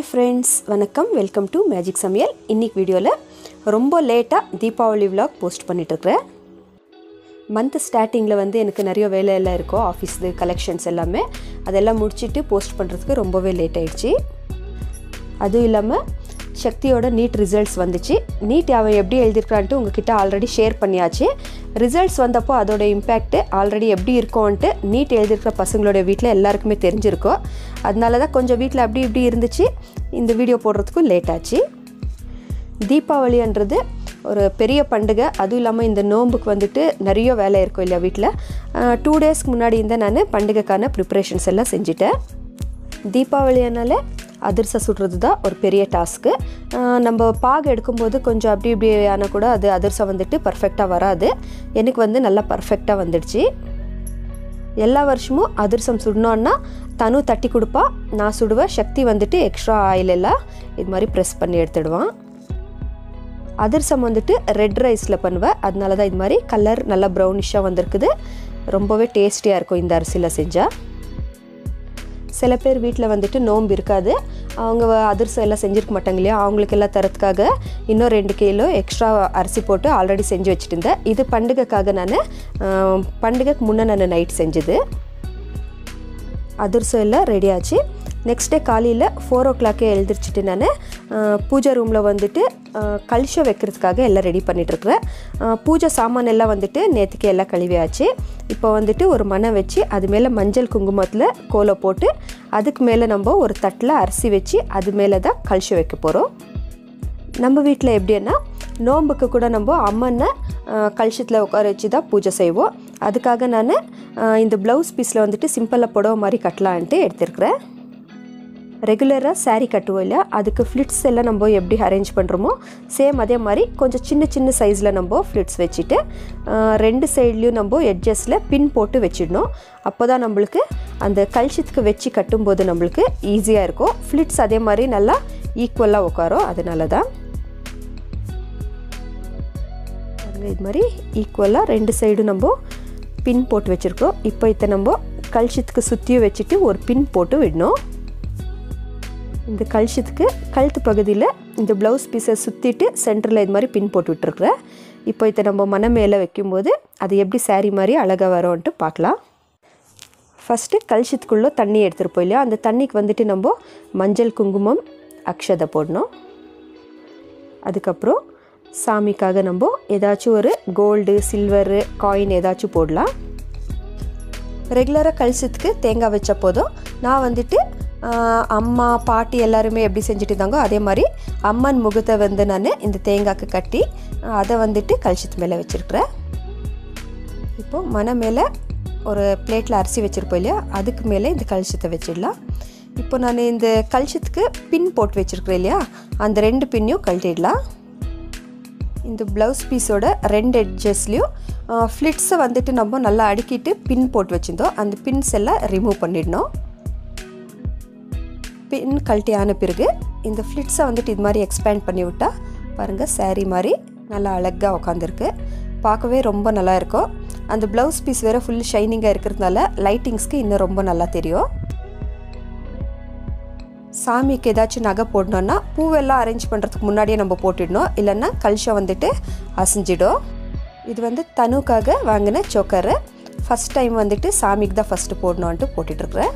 Hi friends வணக்கம். Welcome to magic சமையல் இன்னைக்கு வீடியோவில் ரொம்ப லேட்டாக தீபாவளி விலாக் போஸ்ட் பண்ணிகிட்ருக்கிறேன் மந்த் ஸ்டார்டிங்கில் வந்து எனக்கு நிறைய வேலையெல்லாம் இருக்கும் ஆஃபீஸு கலெக்ஷன்ஸ் எல்லாமே அதெல்லாம் முடிச்சுட்டு போஸ்ட் பண்ணுறதுக்கு ரொம்பவே லேட் ஆகிடுச்சி அதுவும் இல்லாமல் சக்தியோட நீட் ரிசல்ட்ஸ் வந்துச்சு. நீட் அவன் எப்படி எழுதியிருக்கான்ட்டு உங்ககிட்ட ஆல்ரெடி ஷேர் பண்ணியாச்சு. ரிசல்ட்ஸ் வந்தப்போ அதோட இம்பேக்ட்டு ஆல்ரெடி எப்படி இருக்கோன்ட்டு நீட் எழுதியிருக்கிற பசங்களோட வீட்டில் எல்லாருக்குமே தெரிஞ்சிருக்கும். அதனால தான் கொஞ்சம் வீட்டில் அப்படி இப்படி இருந்துச்சு. இந்த வீடியோ போடுறதுக்கும் லேட் ஆச்சு. தீபாவளின்றது ஒரு பெரிய பண்டிகை. அதுவும் இல்லாமல் இந்த நோன்புக்கு வந்துட்டு நிறைய வேலை இருக்கும் இல்லையா வீட்டில் டூ டேஸ்க்கு முன்னாடி இருந்தால் நான் பண்டிகைக்கான ப்ரிப்ரேஷன்ஸ் எல்லாம் செஞ்சுட்டேன். தீபாவளினால அதிர்சம் சுடுறது தான் ஒரு பெரிய டாஸ்க்கு நம்ம பாகு எடுக்கும்போது கொஞ்சம் அப்படி இப்படி ஆனால் கூட அது அதிர்சம் வந்துட்டு பர்ஃபெக்டாக வராது. எனக்கு வந்து நல்லா பர்ஃபெக்டாக வந்துடுச்சு. எல்லா வருஷமும் அதிர்சம் சுடணுன்னா தனு தட்டி கொடுப்பா. நான் சுடுவேன் சக்தி வந்துட்டு எக்ஸ்ட்ரா ஆயில் எல்லாம் இது மாதிரி ப்ரெஸ் பண்ணி எடுத்துடுவான். அதிர்சம் வந்துட்டு ரெட் ரைஸில் பண்ணுவேன். அதனால தான் இது மாதிரி கலர் நல்லா ப்ரௌனிஷாக வந்திருக்குது. ரொம்பவே டேஸ்டியாக இருக்கும் இந்த அரிசியில் செஞ்சால் சில பேர் வீட்டில் வந்துட்டு நோம்பு இருக்காது. அவங்க அதிர்சம் எல்லாம் செஞ்சுருக்க மாட்டாங்க இல்லையா? அவங்களுக்கு எல்லாம் தரத்துக்காக இன்னும் ரெண்டு கிலோ எக்ஸ்ட்ரா அரிசி போட்டு ஆல்ரெடி செஞ்சு வச்சுட்டு இருந்தேன். இது பண்டிகைக்காக நான் பண்டிகைக்கு முன்னே நான் நைட் செஞ்சது. அதிர்சம் எல்லாம் ரெடி ஆச்சு. நெக்ஸ்ட் டே காலையில் ஃபோர் ஓ கிளாக்கே எழுந்திரிச்சிட்டு நான் பூஜை ரூமில் வந்துட்டு கல்ஷம் வைக்கிறதுக்காக எல்லாம் ரெடி பண்ணிகிட்ருக்குறேன் பூஜை சாமான் எல்லாம் வந்துட்டு நேற்றுக்கு எல்லாம் கழுவியாச்சு. இப்போ வந்துட்டு ஒரு மனை வச்சு அது மேலே மஞ்சள் குங்குமத்தில் கோலை போட்டு அதுக்கு மேலே நம்ம ஒரு தட்டில் அரிசி வச்சு அது மேலே தான் கல்ஷம் வைக்க போகிறோம் நம்ம வீட்டில் எப்படின்னா நோம்புக்கு கூட நம்ம அம்மனை கல்ஷத்தில் உட்கார வச்சு தான் பூஜை செய்வோம். அதுக்காக நான் இந்த ப்ளவுஸ் பீஸில் வந்துட்டு சிம்பிளாக புடவை மாதிரி கட்டலான்ட்டு எடுத்துருக்குறேன். ரெகுலராக சாரீ கட்டுவோம் இல்லையா அதுக்கு ஃப்ளிட்ஸ் எல்லாம் நம்ம எப்படி அரேஞ்ச் பண்ணுறோமோ சேம் அதே மாதிரி கொஞ்சம் சின்ன சின்ன சைஸில் நம்ம ஃப்ளிட்ஸ் வச்சுட்டு ரெண்டு சைட்லேயும் நம்ம எட்ஜஸில் பின் போட்டு வச்சிடணும். அப்போ தான் நம்மளுக்கு அந்த கல்ஷத்துக்கு வச்சு கட்டும்போது நம்மளுக்கு ஈஸியாக இருக்கும். ஃப்ளிட்ஸ் அதே மாதிரி நல்லா ஈக்குவலாக உட்காரும். அதனால தான் இது மாதிரி ஈக்குவலாக ரெண்டு சைடும் நம்ம பின் போட்டு வச்சுருக்கோம் இப்போ இதை நம்ம கல்ஷத்துக்கு சுற்றியும் வச்சுட்டு ஒரு பின் போட்டு விடணும். இந்த கல்ஷத்துக்கு கழுத்து பகுதியில் இந்த ப்ளவுஸ் பீஸை சுற்றிட்டு சென்டரில் இது மாதிரி பின் போட்டு விட்டுருக்குறேன் இப்போ இதை நம்ம மன மேலே வைக்கும்போது அது எப்படி சாரீ மாதிரி அழகாக வரும்ன்ட்டு பார்க்கலாம். ஃபஸ்ட்டு கல்ஷத்துக்குள்ளே தண்ணி எடுத்துருப்போம் இல்லையா? அந்த தண்ணிக்கு வந்துட்டு நம்ம மஞ்சள் குங்குமம் அக்ஷதை போடணும். அதுக்கப்புறம் சாமிக்காக நம்ம ஏதாச்சும் ஒரு கோல்டு சில்வரு காயின் ஏதாச்சும் போடலாம். ரெகுலராக கழிச்சத்துக்கு தேங்காய் வச்ச போதும். நான் வந்துட்டு அம்மா பாட்டி எல்லாருமே எப்படி செஞ்சுட்டு இருந்தாங்கோ அதே மாதிரி அம்மன் முகத்தை வந்து நான் இந்த தேங்காய்க்கு கட்டி அதை வந்துட்டு கழிச்சத்து மேலே வச்சுருக்குறேன். இப்போது மன மேலே ஒரு பிளேட்டில் அரிசி வச்சுருப்போம் இல்லையா அதுக்கு மேலே இந்த கழிச்சத்தை வச்சிடலாம். இப்போ நான் இந்த கழிச்சத்துக்கு பின் போட்டு வச்சுருக்குறேன் இல்லையா அந்த ரெண்டு பின்னையும் கழட்டிடலாம். இந்த ப்ளவுஸ் பீஸோட ரெண்டு எட்ஜஸ்லேயும் ஃப்ளிட்ஸை வந்துட்டு நம்ம நல்லா அடுக்கிட்டு பின் போட்டு வச்சுருந்தோம். அந்த பின்ஸ் எல்லாம் ரிமூவ் பண்ணிடணும். பின் கழட்டி ஆன பிறகு இந்த ஃப்ளிட்ஸை வந்துட்டு இது மாதிரி எக்ஸ்பேண்ட் பண்ணி விட்டால் பாருங்கள் சேரீ மாதிரி நல்லா அழகாக உட்காந்துருக்கு பார்க்கவே ரொம்ப நல்லா இருக்கும். அந்த ப்ளவுஸ் பீஸ் வேறு ஃபுல் ஷைனிங்காக இருக்கிறதுனால லைட்டிங்ஸ்க்கு இன்னும் ரொம்ப நல்லா தெரியும். சாமிக்கு ஏதாச்சும் நகை போடணுன்னா பூவெல்லாம் அரேஞ்ச் பண்ணுறதுக்கு முன்னாடியே நம்ம போட்டுடணும். இல்லைன்னா கல்ஷம் வந்துட்டு அசைஞ்சிடும். இது வந்து தனுக்காக வாங்கின சோக்கரு ஃபஸ்ட் டைம் வந்துட்டு சாமிக்கு தான் ஃபஸ்ட்டு போடணுன்ட்டு போட்டுட்ருக்குறேன்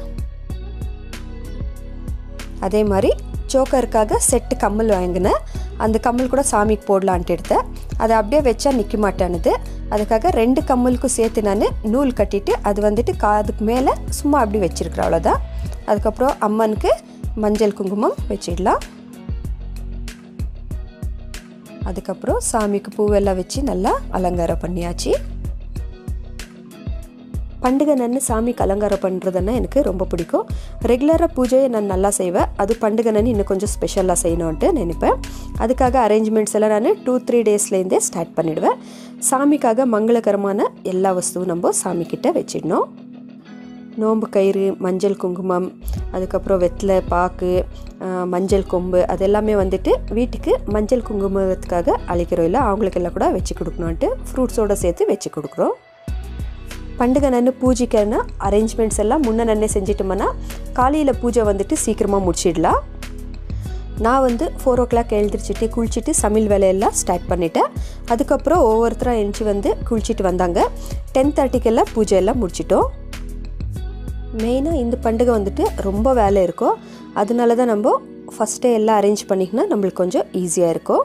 அதே மாதிரி சோக்கருக்காக செட்டு கம்மல் வாங்கினேன் அந்த கம்மல் கூட சாமிக்கு போடலான்ட்டு எடுத்தேன். அதை அப்படியே வச்சா நிற்க மாட்டேனுது அதுக்காக ரெண்டு கம்மலுக்கும் சேர்த்து நான் நூல் கட்டிட்டு அது வந்துட்டு காதுக்கு மேலே சும்மா அப்படி வச்சுருக்குறேன் அவ்வளோதான் அதுக்கப்புறம் அம்மனுக்கு மஞ்சள் குங்குமம் வச்சிடலாம். அதுக்கப்புறம் சாமிக்கு பூவெல்லாம் வச்சு நல்லா அலங்காரம் பண்ணியாச்சு. பண்டிகை நன்னு சாமிக்கு அலங்காரம் பண்ணுறதுன்னா எனக்கு ரொம்ப பிடிக்கும். ரெகுலராக பூஜையை நான் நல்லா செய்வேன். அது பண்டிகை நன்னு இன்னும் கொஞ்சம் ஸ்பெஷலாக செய்யணுன்ட்டு நினைப்பேன். அதுக்காக அரேஞ்ச்மெண்ட்ஸ் எல்லாம் நான் டூ த்ரீ டேஸ்லேருந்தே ஸ்டார்ட் பண்ணிவிடுவேன் சாமிக்காக மங்களகரமான எல்லா வஸ்துவும் நம்ம சாமிக்கிட்ட வச்சிடணும். நோம்பு கயிறு மஞ்சள் குங்குமம் அதுக்கப்புறம் வெத்தலை பாக்கு மஞ்சள் கொம்பு அதெல்லாமே வந்துட்டு வீட்டுக்கு மஞ்சள் குங்குமத்துக்காக அழிக்கிறோம் இல்லை அவங்களுக்கெல்லாம் கூட வச்சு கொடுக்கணுன்ட்டு ஃப்ரூட்ஸோடு சேர்த்து வச்சு கொடுக்குறோம். பண்டிகை நன்னு பூஜைக்கான அரேஞ்ச்மெண்ட்ஸ் எல்லாம் முன்ன நன்னே செஞ்சிட்டோம்னா காலையில் பூஜை வந்துட்டு சீக்கிரமாக முடிச்சிடலாம் நான் வந்து ஃபோர் ஓ கிளாக் எழுந்திரிச்சிட்டு குளிச்சுட்டு சமையல் வேலையெல்லாம் ஸ்டார்ட் பண்ணிட்டேன். அதுக்கப்புறம் ஒவ்வொருத்தராக எழுந்துச்சி வந்து குளிச்சுட்டு வந்தாங்க. டென் தேர்ட்டிக்கெல்லாம் பூஜை எல்லாம் முடிச்சிட்டோம் மெயினாக இந்த பண்டிகை வந்துட்டு ரொம்ப வேலை இருக்கும். அதனால தான் நம்ம ஃபஸ்ட்டே எல்லாம் அரேஞ்ச் பண்ணிக்கினா நம்மளுக்கு கொஞ்சம் ஈஸியாக இருக்கும்.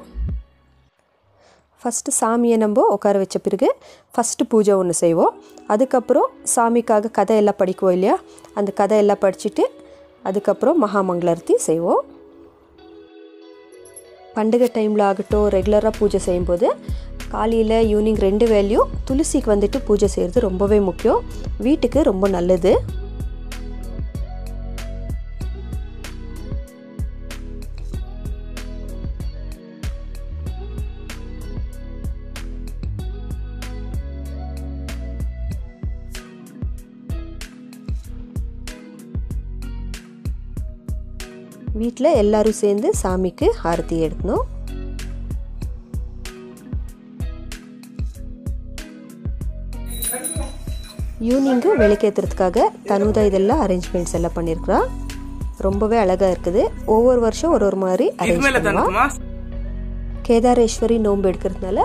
ஃபஸ்ட்டு சாமியை நம்ம உட்கார வச்ச பிறகு ஃபஸ்ட்டு பூஜை ஒன்று செய்வோம். அதுக்கப்புறம் சாமிக்காக கதை எல்லாம் படிக்குவோம் இல்லையா? அந்த கதை எல்லாம் படிச்சுட்டு அதுக்கப்புறம் மகாமங்களாரத்தி செய்வோம். பண்டிகை டைமில் ஆகட்டும் ரெகுலராக பூஜை செய்யும்போது காலையில் ஈவினிங் ரெண்டு வேலையும் துளசிக்கு வந்துட்டு பூஜை செய்கிறது ரொம்பவே முக்கியம். வீட்டுக்கு ரொம்ப நல்லது. வீட்டில் எல்லாரும் சேர்ந்து சாமிக்கு ஆரத்தி எடுக்கணும். ஈவினிங்கு விளக்கேற்றுறதுக்காக தனுதா இதெல்லாம் அரேஞ்ச்மெண்ட்ஸ் எல்லாம் பண்ணியிருக்கிறா ரொம்பவே அழகாக இருக்குது. ஒவ்வொரு வருஷம் ஒரு ஒரு மாதிரி அரேஞ்ச் பண்ணுவா. கேதாரேஸ்வரி நோன்பு எடுக்கிறதுனால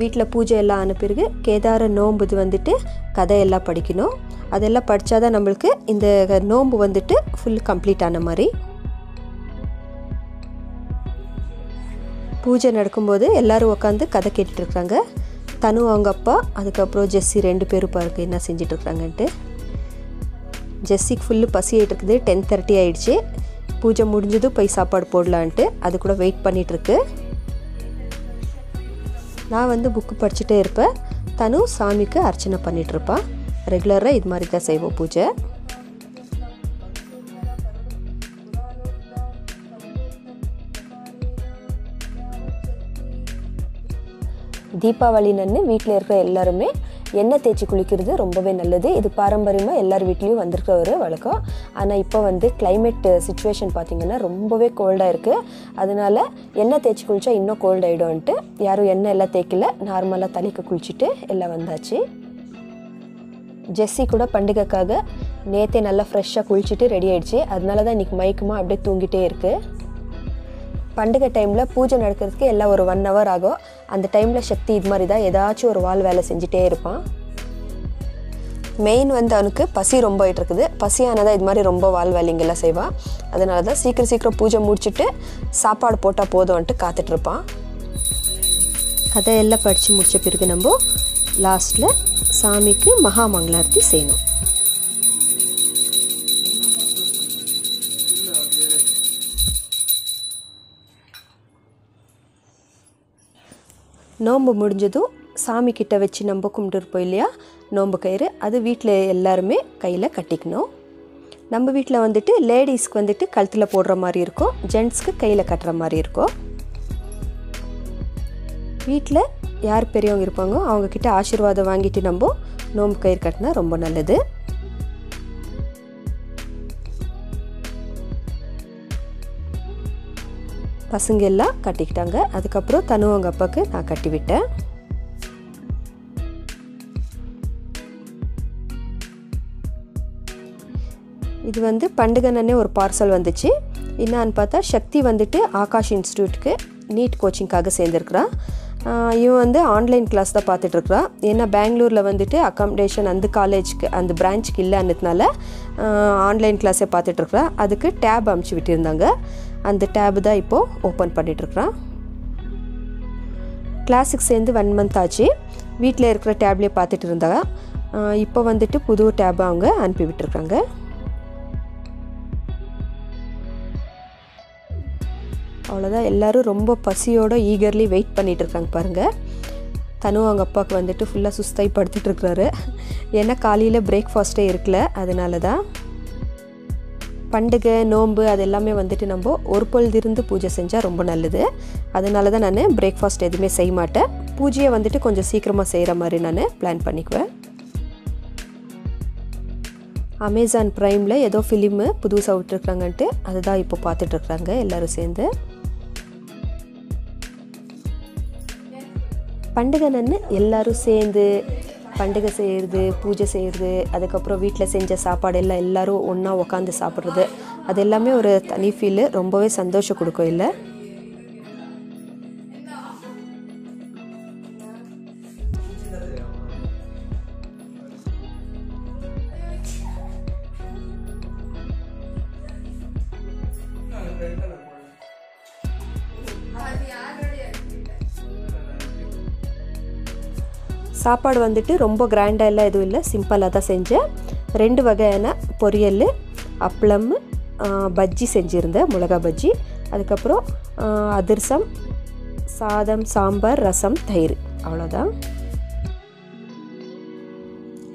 வீட்டில் பூஜை எல்லாம் ஆன பிறகு கேதார நோன்பு இது வந்துட்டு கதையெல்லாம் படிக்கணும். அதெல்லாம் படித்தாதான் நம்மளுக்கு இந்த நோன்பு வந்துட்டு ஃபுல் கம்ப்ளீட் ஆன மாதிரி பூஜை நடக்கும்போது எல்லாரும் உட்காந்து கதை கேட்டுட்ருக்குறாங்க. தனு அவங்க அப்பா அதுக்கப்புறம் ஜெஸ்ஸி ரெண்டு பேரும் பாருக்கு என்ன செஞ்சிட்ருக்குறாங்கன்ட்டு. ஜெஸ்ஸிக்கு ஃபுல்லு பசி ஆகிட்டு இருக்குது டென் தேர்ட்டி ஆகிடுச்சு பூஜை முடிஞ்சதும் போய் சாப்பாடு போடலான்ட்டு அது கூட வெயிட் பண்ணிகிட்ருக்கு நான் வந்து புக்கு படிச்சுட்டே இருப்பேன். தனு சாமிக்கு அர்ச்சனை பண்ணிகிட்ருப்பான் ரெகுலராக இது மாதிரி தான் செய்வோம் பூஜை. தீபாவளி நன்னு வீட்டில் இருக்கிற எல்லாருமே எண்ணெய் தேய்ச்சி குளிக்கிறது ரொம்பவே நல்லது. இது பாரம்பரியமாக எல்லார் வீட்லேயும் வந்திருக்கிற ஒரு வழக்கம். ஆனால் இப்போ வந்து கிளைமேட் சுச்சுவேஷன் பார்த்திங்கன்னா ரொம்பவே கோல்டாக இருக்குது அதனால எண்ணெய் தேய்ச்சி குளித்தா இன்னும் கோல்ட் ஆகிடும்ன்ட்டு யாரும் எண்ணெய் எல்லாம் தேய்க்கல. நார்மலாக தலைக்கு குளிச்சுட்டு எல்லாம் வந்தாச்சு. ஜெஸ்ஸி கூட பண்டிகைக்காக நேற்றே நல்லா ஃப்ரெஷ்ஷாக குளிச்சுட்டு ரெடி ஆகிடுச்சு அதனால தான் இன்றைக்கி மயக்கமாக அப்படியே தூங்கிட்டே இருக்குது பண்டிகை டைமில் பூஜை நடக்கிறதுக்கு எல்லாம் ஒரு ஒன் ஹவர் ஆகும். அந்த டைமில் சக்தி இது மாதிரி தான் ஏதாச்சும் ஒரு வால் வேலை செஞ்சுட்டே இருப்பான். மெயின் வந்து அவனுக்கு பசி ரொம்ப ஆகிட்டு இருக்குது பசியானதான் இது மாதிரி ரொம்ப வால் வேலைங்கெல்லாம் செய்வான் அதனால தான் சீக்கிரம் சீக்கிரம் பூஜை முடிச்சுட்டு சாப்பாடு போட்டால் போதும்ன்ட்டு காத்துட்ருப்பான் கதையெல்லாம் படித்து முடித்த பிறகு நம்ம லாஸ்ட்டில் சாமிக்கு மகாமங்களாரத்தி செய்யணும். நோன்பு முடிஞ்சதும் சாமி கிட்ட வச்சு நம்ம கும்பிட்டுருப்போம் இல்லையா? நோன்பு கயிறு அது வீட்டில் எல்லாருமே கையில் கட்டிக்கணும். நம்ம வீட்டில் வந்துட்டு லேடிஸ்க்கு வந்துட்டு கழுத்தில் போடுற மாதிரி இருக்கும் ஜென்ட்ஸ்க்கு கையில் கட்டுற மாதிரி இருக்கும். வீட்டில் யார் பெரியவங்க இருப்பாங்க அவங்கக்கிட்ட ஆசீர்வாதம் வாங்கிட்டு நம்ம நோன்பு கயிறு கட்டினா ரொம்ப நல்லது. பசங்க எல்லாம் கட்டிக்கிட்டாங்க. அதுக்கப்புறம் தனு அவங்க அப்பாவுக்கு நான் கட்டிவிட்டேன். இது வந்து பண்டிகைனே ஒரு பார்சல் வந்துச்சு. என்னான்னு பார்த்தா சக்தி வந்துட்டு ஆகாஷ் இன்ஸ்டியூட்டுக்கு நீட் கோச்சிங்காக சேர்ந்துருக்குறான். இவன் வந்து ஆன்லைன் கிளாஸ் தான் பார்த்துட்ருக்குறான் ஏன்னா பெங்களூரில் வந்துட்டு அக்காமடேஷன் அந்த காலேஜ்க்கு அந்த பிரான்ச்சுக்கு இல்லைன்னதுனால ஆன்லைன் கிளாஸே பார்த்துட்ருக்குறான் அதுக்கு டேப் அமுச்சு விட்டுருந்தாங்க. அந்த டேபு தான் இப்போது ஓப்பன் பண்ணிகிட்ருக்குறான் கிளாஸுக்கு சேர்ந்து ஒன் மந்த் ஆச்சு. வீட்டில் இருக்கிற டேப்லேயே பார்த்துட்டு இருந்தாங்க. இப்போ வந்துட்டு புது டேப் அவங்க அனுப்பி விட்டுருக்காங்க. அவ்வளோதான் எல்லோரும் ரொம்ப பசியோடு ஈகர்லி வெயிட் பண்ணிகிட்டு இருக்காங்க பாருங்கள் தனு அவங்க அப்பாவுக்கு வந்துட்டு ஃபுல்லாக சுஸ்தாய் படுத்துட்டு இருக்கிறாரு. ஏன்னா காலையில் பிரேக்ஃபாஸ்ட்டே இருக்கல. அதனால தான் பண்டிகை நோன்பு அது எல்லாமே வந்துட்டு நம்ம ஒரு பொழுது இருந்து பூஜை செஞ்சால் ரொம்ப நல்லது. அதனால தான் நான் பிரேக்ஃபாஸ்ட் எதுவுமே செய்ய மாட்டேன். பூஜையை வந்துட்டு கொஞ்சம் சீக்கிரமாக செய்கிற மாதிரி நான் பிளான் பண்ணிக்குவேன். அமேசான் ப்ரைமில் ஏதோ ஃபிலிமு புதுசாக விட்டுருக்குறாங்கன்ட்டு அதுதான் இப்போ பார்த்துட்ருக்குறாங்க எல்லோரும் சேர்ந்து. பண்டிகை நன்னு எல்லோரும் சேர்ந்து பண்டிகை செய்கிறது பூஜை செய்கிறது அதுக்கப்புறம் வீட்டில் செஞ்ச சாப்பாடு எல்லாம் எல்லோரும் ஒன்றா உட்காந்து சாப்பிட்றது. அது எல்லாமே ஒரு தனி ஃபீலு ரொம்பவே சந்தோஷம் கொடுக்கும் இல்லை? சாப்பாடு வந்துட்டு ரொம்ப கிராண்டாக எல்லாம் எதுவும் இல்லை. சிம்பிளாக தான் செஞ்சேன். ரெண்டு வகையான பொரியல் அப்பளம் பஜ்ஜி செஞ்சுருந்தேன் மிளகா பஜ்ஜி. அதுக்கப்புறம் அதிரசம் சாதம் சாம்பார் ரசம் தயிர். அவ்வளோதான்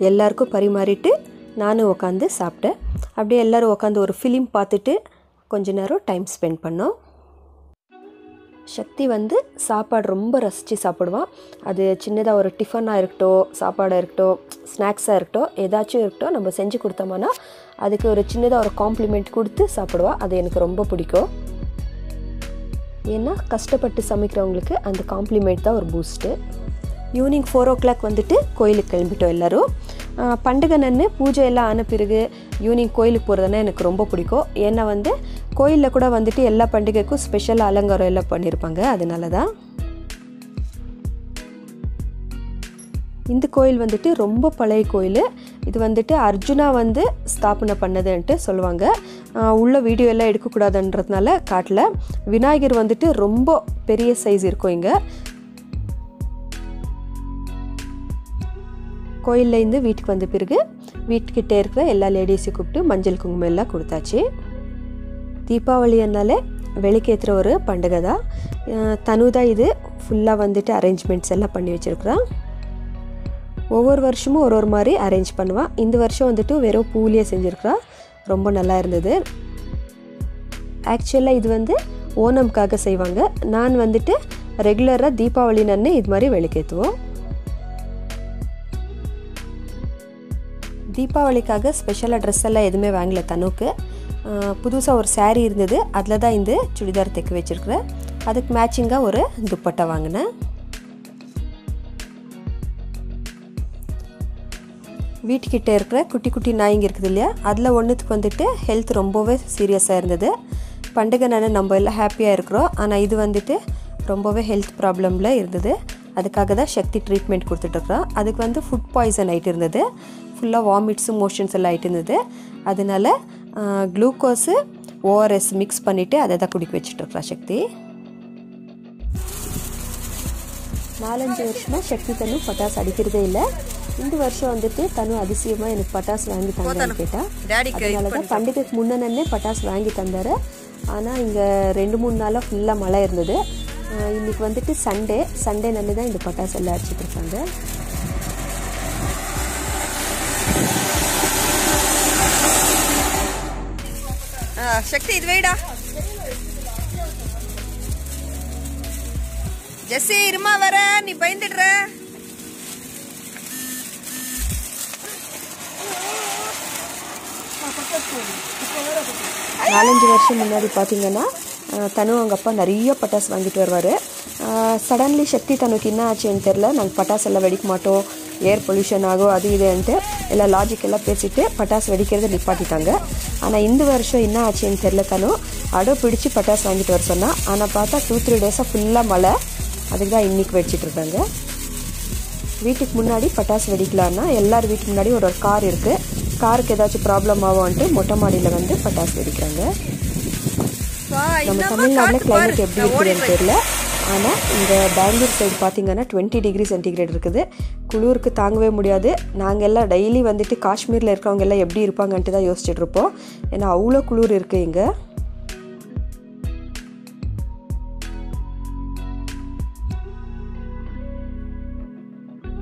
எல்லாருக்கும் பரிமாறிட்டு நானும் உட்காந்து சாப்பிட்டேன். அப்படியே எல்லோரும் உட்காந்து ஒரு ஃபிலிம் பார்த்துட்டு கொஞ்ச நேரம் டைம் ஸ்பெண்ட் பண்ணோம். சக்தி வந்து சாப்பாடு ரொம்ப ரசித்து சாப்பிடுவான். அது சின்னதாக ஒரு டிஃபனாக இருக்கட்டும் சாப்பாடாக இருக்கட்டும் ஸ்நாக்ஸாக இருக்கட்டும் ஏதாச்சும் இருக்கட்டும் நம்ம செஞ்சு கொடுத்தோம்னா அதுக்கு ஒரு சின்னதாக ஒரு காம்ப்ளிமெண்ட் கொடுத்து சாப்பிடுவாள் அது எனக்கு ரொம்ப பிடிக்கும். ஏன்னா கஷ்டப்பட்டு சமைக்கிறவங்களுக்கு அந்த காம்ப்ளிமெண்ட் தான் ஒரு boost evening four o'clock வந்துட்டு கோயிலுக்கு கிளம்பிட்டோம் எல்லோரும். பண்டிகை நின்று பூஜை எல்லாம் ஆன பிறகு ஈவினிங் கோயிலுக்கு போகிறதுனா எனக்கு ரொம்ப பிடிக்கும். ஏன்னா வந்து கோயிலில் கூட வந்துட்டு எல்லா பண்டிகைக்கும் ஸ்பெஷல் அலங்காரம் எல்லாம் பண்ணியிருப்பாங்க அதனால தான் இந்த கோயில் வந்துட்டு ரொம்ப பழைய கோயில். இது வந்துட்டு அர்ஜுனா வந்து ஸ்தாபனை பண்ணதுன்ட்டு சொல்லுவாங்க. உள்ள வீடியோ எல்லாம் எடுக்கக்கூடாதுன்றதுனால காட்டில். விநாயகர் வந்துட்டு ரொம்ப பெரிய சைஸ் இருக்கும் இங்கே. கோயில்லேருந்து வீட்டுக்கு வந்த பிறகு வீட்டுக்கிட்டே இருக்கிற எல்லா லேடிஸையும் கூப்பிட்டு மஞ்சள் குங்குமம் எல்லாம் கொடுத்தாச்சு. தீபாவளினாலே வெளிக்கேற்றுற ஒரு பண்டிகை தான். தனு தான் இது ஃபுல்லாக வந்துட்டு அரேஞ்ச்மெண்ட்ஸ் எல்லாம் பண்ணி வச்சுருக்குறான். ஒவ்வொரு வருஷமும் ஒரு ஒரு மாதிரி அரேஞ்ச் பண்ணுவான். இந்த வருஷம் வந்துட்டு வெறும் பூலியே செஞ்சுருக்குறா. ரொம்ப நல்லா இருந்தது. ஆக்சுவலாக இது வந்து ஓணம்காக செய்வாங்க. நான் வந்துட்டு ரெகுலராக தீபாவளி நன்னு இது மாதிரி வெளிக்கேற்றுவோம் தீபாவளிக்காக ஸ்பெஷலாக ட்ரெஸ் எல்லாம் எதுவுமே வாங்கல தனுக்கு. புதுசாக ஒரு சேரீ இருந்தது. அதில் தான் இந்த சுடிதார் தைக்க வச்சுருக்குறேன். அதுக்கு மேட்சிங்காக ஒரு துப்பட்டை வாங்கினேன். வீட்டுக்கிட்ட இருக்கிற குட்டி குட்டி நாய்ங்க இருக்குது இல்லையா? அதில் ஒன்றுத்துக்கு வந்துட்டு ஹெல்த் ரொம்பவே சீரியஸாக இருந்தது. பண்டிகை நாள் நம்ம எல்லாம் ஹாப்பியாக இருக்கிறோம். ஆனால் இது வந்துட்டு ரொம்பவே ஹெல்த் ப்ராப்ளமில் இருந்தது. அதுக்காக தான் சக்தி ட்ரீட்மெண்ட் கொடுத்துட்ருக்குறோம் அதுக்கு வந்து ஃபுட் பாய்சன் ஆகிட்டு இருந்தது. ஃபுல்லாக வாமிட்ஸு மோஷன்ஸ் எல்லாம் ஆகிட்டு இருந்தது. அதனால குளுக்கோஸு ஓஆர்எஸ் மிக்ஸ் பண்ணிவிட்டு அதை தான் குடிக்க வச்சுட்ருக்குறா சக்தி. நாலஞ்சு வருஷமாக சக்தி தனு பட்டாசு அடிக்கிறதே இல்லை. இந்த வருஷம் வந்துட்டு தனு அதிசயமாக எனக்கு பட்டாசு வாங்கி தந்தான்னு கேட்டா. அதனால தான் பண்டிகைக்கு முன்னனே பட்டாசு வாங்கி தந்தார். ஆனால் இங்கே ரெண்டு மூணு நாளாக ஃபுல்லாக மழை இருந்தது. ஆஹ் இன்னைக்கு வந்துட்டு சண்டே சண்டே நன்னு தான் இந்த பட்டாசு எல்லாம் அடிச்சிட்டு இருக்காங்க. சக்தி இது வைடா ஜெஸ்ஸி இருமா வர நீ பயந்துடுற நாலஞ்சு வருஷம் முன்னாடி பார்த்தீங்கன்னா தனு அவங்க அப்பா நிறைய பட்டாசு வாங்கிட்டு வருவார் சடன்லி சக்தி தனுக்கு என்ன ஆச்சுன்னு தெரில நாங்கள் பட்டாசு எல்லாம் வெடிக்க மாட்டோம் ஏர் பொல்யூஷன் ஆகும் அது இதுன்ட்டு எல்லாம் லாஜிக் எல்லாம் பேசிட்டு பட்டாசு வெடிக்கிறத நிப்பாட்டிட்டாங்க. ஆனால் இந்த வருஷம் என்ன ஆச்சுன்னு தெரில தனு. அடோ பிடிச்சி பட்டாசு வாங்கிட்டு வர சொன்னா ஆனால் பார்த்தா டூ த்ரீ டேஸாக ஃபுல்லாக மழை. அதுக்கு தான் இன்னைக்கு வெடிச்சிட்டு இருக்காங்க. வீட்டுக்கு முன்னாடி பட்டாசு வெடிக்கலான்னா எல்லார் வீட்டுக்கு முன்னாடி ஒரு கார் இருக்குது காருக்கு ஏதாச்சும் ப்ராப்ளம் ஆகும்ன்ட்டு மொட்டை மாடியில் வந்து பட்டாசு வெடிக்கிறாங்க. நம்ம தமிழ்நாட்டில். கிளைமேட் எப்படி இருக்குதுன்னு. தெரியல. ஆனால் இந்த பெங்களூர் சைடு பார்த்தீங்கன்னா டுவெண்ட்டி டிகிரி சென்டிகிரேட் இருக்குது. குளிருக்கு தாங்கவே முடியாது. நாங்கள் எல்லாம் டெய்லி வந்துட்டு காஷ்மீரில் இருக்கிறவங்க எல்லாம் எப்படி இருப்பாங்கன்ட்டு தான் யோசிச்சுட்டு இருப்போம். ஏன்னா அவ்வளோ குளிர் இருக்குது இங்கே.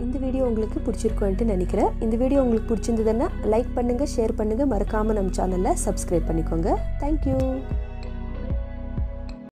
இந்த வீடியோ உங்களுக்கு பிடிச்சிருக்குன்ட்டு நினைக்கிறேன். இந்த வீடியோ உங்களுக்கு பிடிச்சிருந்ததுன்னா லைக் பண்ணுங்கள் ஷேர் பண்ணுங்கள் மறக்காமல் நம்ம சேனலை சப்ஸ்கிரைப் பண்ணிக்கோங்க. தேங்க்யூ